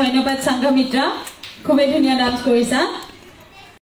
ধন্যবাদ সংঘমিত্ৰা খুবেই ধুনীয়া ডান্স কৰিছা